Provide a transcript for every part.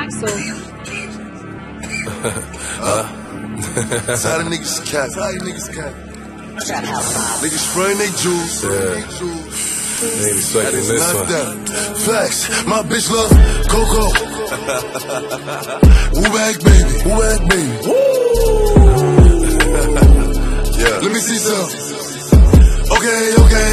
Axl. Tired of niggas cap. Tired of niggas cap. Niggas spraying they jewels. Ain't expecting That is this not one. that. Flex. My bitch love Coco. Woo bag baby. Woo bag baby. yeah. Let me see some. Okay, okay.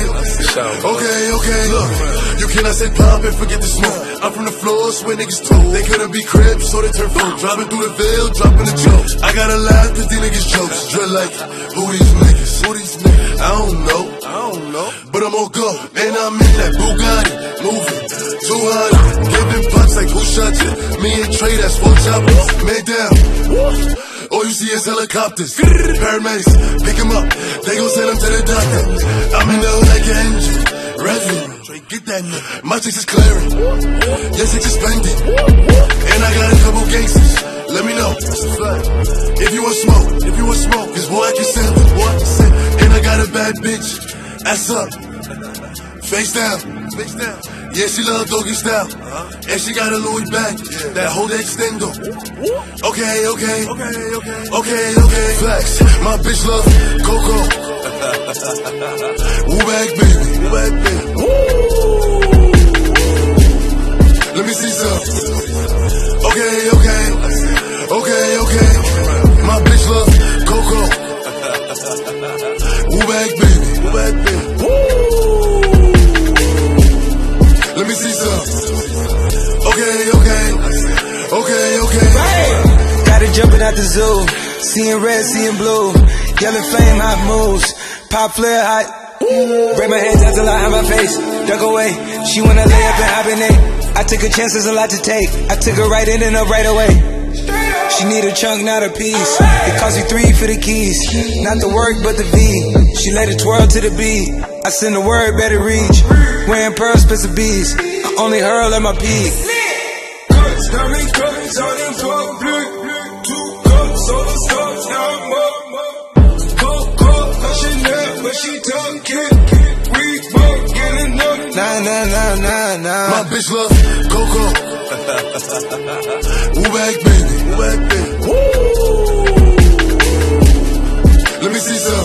Okay, okay. Look, you cannot say pop and forget the smoke. I'm from the floors where niggas told. They couldn't be Crips, so they turn full. Driving through the 'ville, dropping the jokes. I gotta laugh cause these niggas jokes. Drill like, who these niggas? Who these niggas? I don't know. I don't know. But I'm on go. And I'm in that Bugatti. Moving. 200. Giving punch like who shot you? Me and Trey, that's four choppers. Man down. All you see is helicopters. Paramedics, pick him up. They gon' send him to the doctor. I'm in the hood like an engine. Revving. Get that nigga. My chicks is clearing. Yes, it's suspended. And I got a couple gangsters. Let me know. If you want smoke, if you want smoke, cause boy, I can send it. Boy, I can send it. And I got a bad bitch. Ass up. Face down. Face down. Yeah, she love doggy style. And she got a Louis bag. That whole extendo. Okay, okay. Okay, okay. Okay, okay. Flex. My bitch love Coco. Woo bag baby. Woo bag baby. Let me see some. Okay, okay. Okay, okay. My bitch love Coco. Woo bag baby. Woo bag baby. Me see some. Okay, okay. Okay, okay. Got it jumping out the zoo. Seeing red, seeing blue. Yellow flame, hot moves. Pop flare, hot. Break my hands out till I have my face. Duck away. She wanna lay up and hibernate. I took a chance, there's a lot to take. I took her right in and up right away. She need a chunk, not a piece. It cost me three for the keys. Not the work, but the V. She let it twirl to the beat. I send the word, better reach. Wearing pearls, expensive bees. I only hurl at my peak. Cuts, diamond cuts, all them fuck blue. Two cups, all the stuff, now I'm up. Coke, coke, cause she left, but she talking. We both get enough. Nah, nah, nah, nah, nah. My bitch love Coco. Woo bag baby. Woo bag baby. Let me see some.